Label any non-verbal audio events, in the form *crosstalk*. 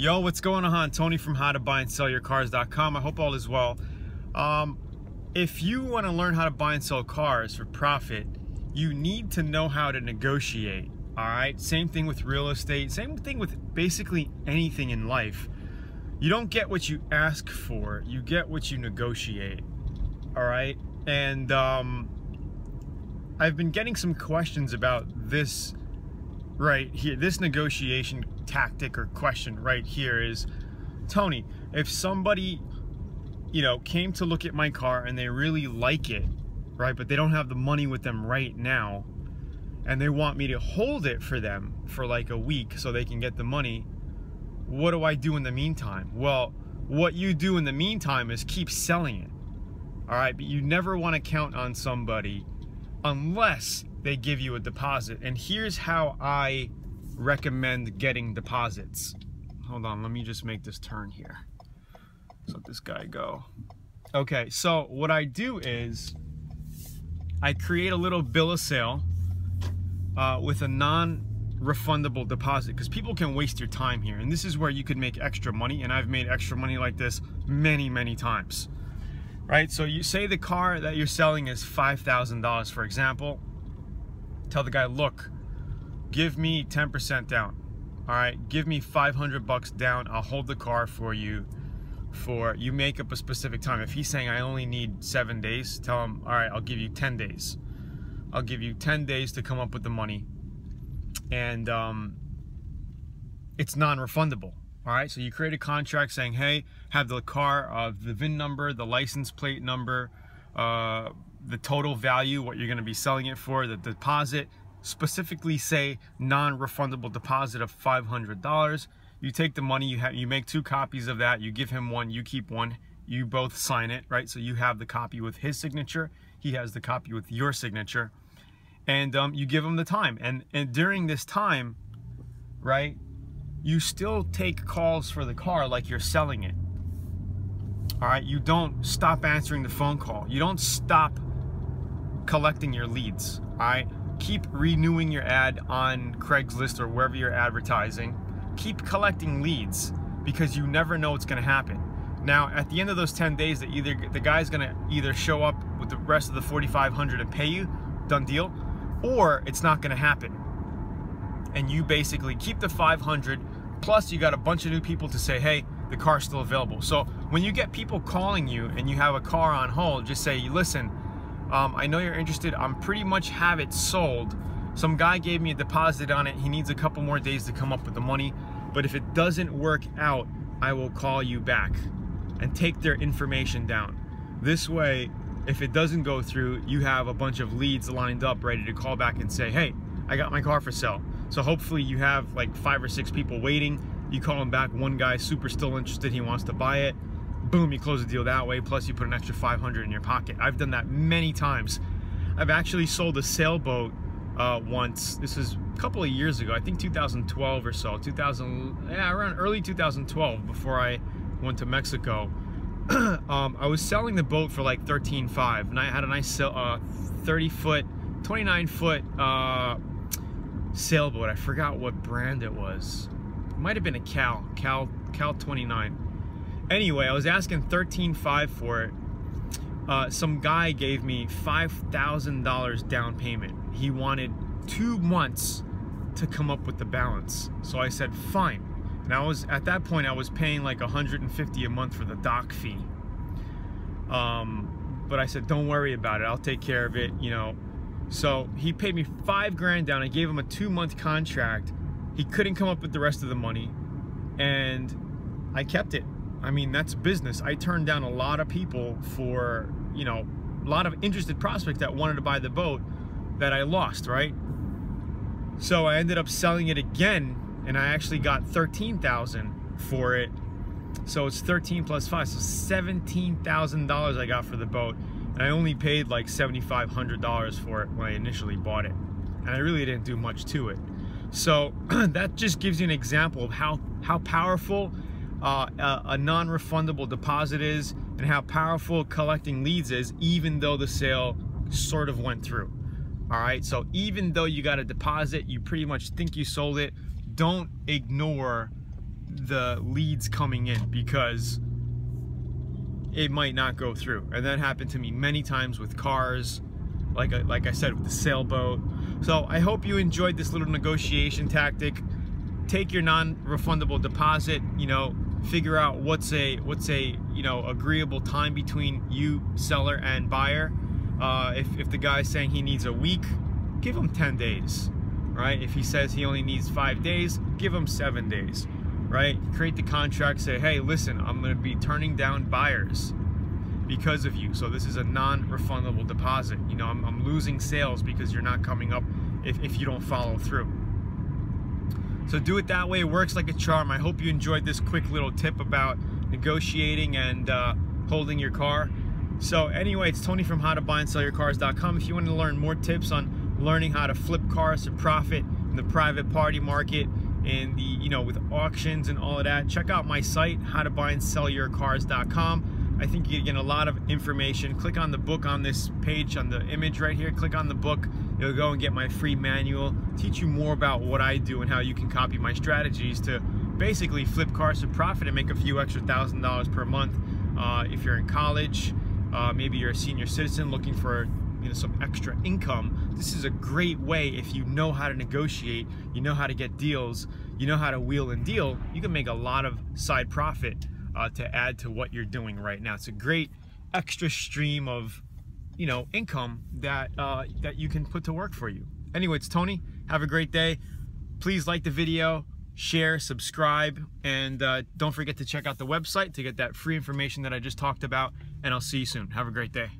Yo, what's going on? Tony from howtobuyandSellYourCars.com. I hope all is well. Um, if you want to learn how to buy and sell cars for profit, you need to know how to negotiate. All right. Same thing with real estate. Same thing with basically anything in life. You don't get what you ask for. You get what you negotiate. All right. And um, I've been getting some questions about this right here. This negotiation tactic or question right here is, Tony, if somebody, you know, came to look at my car and they really like it, right, but they don't have the money with them right now, and they want me to hold it for them for like a week so they can get the money, what do I do in the meantime? Well, what you do in the meantime is keep selling it. All right, but you never want to count on somebody unless they give you a deposit. And here's how I recommend getting deposits. Hold on, let me just make this turn here. Let's let this guy go. Okay, so what I do is I create a little bill of sale uh, with a non-refundable deposit because people can waste your time here. And this is where you could make extra money. And I've made extra money like this many, many times. Right, so you say the car that you're selling is $5,000, for example. Tell the guy, look, give me 10% down. All right, give me 500 bucks down. I'll hold the car for you for you make up a specific time. If he's saying I only need seven days, tell him, all right, I'll give you 10 days. I'll give you 10 days to come up with the money. And um, it's non-refundable. All right, so you create a contract saying, hey, have the car, uh, the VIN number, the license plate number, uh, the total value, what you're gonna be selling it for, the deposit, specifically say non-refundable deposit of $500. You take the money, you have you make two copies of that, you give him one, you keep one, you both sign it, right? So you have the copy with his signature, he has the copy with your signature, and um, you give him the time. And, and during this time, right, you still take calls for the car like you're selling it. All right, you don't stop answering the phone call. You don't stop collecting your leads. All right, keep renewing your ad on Craigslist or wherever you're advertising. Keep collecting leads because you never know what's going to happen. Now, at the end of those 10 days, that either the guy's going to either show up with the rest of the 4,500 and pay you, done deal, or it's not going to happen. And you basically keep the 500 plus you got a bunch of new people to say, hey, the car's still available. So when you get people calling you and you have a car on hold, just say, listen, um, I know you're interested. I'm pretty much have it sold. Some guy gave me a deposit on it. He needs a couple more days to come up with the money. But if it doesn't work out, I will call you back and take their information down. This way, if it doesn't go through, you have a bunch of leads lined up ready to call back and say, hey, I got my car for sale. So hopefully you have like five or six people waiting. You call them back, one guy super still interested, he wants to buy it boom, you close the deal that way, plus you put an extra 500 in your pocket. I've done that many times. I've actually sold a sailboat uh, once. This is a couple of years ago, I think 2012 or so, 2000, yeah, around early 2012 before I went to Mexico. *clears throat* um, I was selling the boat for like 13.5 and I had a nice uh, 30 foot, 29 foot uh, sailboat. I forgot what brand it was. It might have been a Cal, Cal, Cal 29 Anyway, I was asking 13.5 for it. Uh, some guy gave me $5,000 down payment. He wanted two months to come up with the balance. So I said, fine. And I was, at that point, I was paying like 150 a month for the dock fee. Um, but I said, don't worry about it. I'll take care of it, you know. So he paid me five grand down. I gave him a two month contract. He couldn't come up with the rest of the money. And I kept it. I mean, that's business. I turned down a lot of people for, you know, a lot of interested prospects that wanted to buy the boat that I lost, right? So I ended up selling it again and I actually got 13,000 for it. So it's 13 plus five, so $17,000 I got for the boat. I only paid like $7,500 for it when I initially bought it. And I really didn't do much to it. So *clears throat* that just gives you an example of how, how powerful uh, a, a non-refundable deposit is and how powerful collecting leads is even though the sale sort of went through all right so even though you got a deposit you pretty much think you sold it don't ignore the leads coming in because it might not go through. And that happened to me many times with cars, like I, like I said, with the sailboat. So I hope you enjoyed this little negotiation tactic. Take your non-refundable deposit, you know, figure out what's a what's a you know agreeable time between you seller and buyer. Uh, if, if the guy's saying he needs a week, give him 10 days, right? If he says he only needs five days, give him seven days right? Create the contract, say, hey, listen, I'm gonna be turning down buyers because of you. So this is a non-refundable deposit. You know, I'm, I'm, losing sales because you're not coming up if, if you don't follow through. So do it that way. It works like a charm. I hope you enjoyed this quick little tip about negotiating and uh, holding your car. So anyway, it's Tony from howtobuyandSellYourCars.com. If you want to learn more tips on learning how to flip cars to profit in the private party market, and the you know with auctions and all of that check out my site how to buy and sell your cars.com i think you get a lot of information. Click on the book on this page on the image right here. Click on the book. You'll go and get my free manual teach you more about what i do and how you can copy my strategies to basically flip cars to profit and make a few extra thousand dollars per month uh, if you're in college uh, maybe you're a senior citizen looking for you know some extra income. This is a great way if you know how to negotiate you know how to get deals you know how to wheel and deal you can make a lot of side profit uh, to add to what you're doing right now. It's a great extra stream of you know income that uh, that you can put to work for you. Anyway it's Tony have a great day. Please like the video share subscribe and uh, don't forget to check out the website to get that free information that I just talked about and I'll see you soon. Have a great day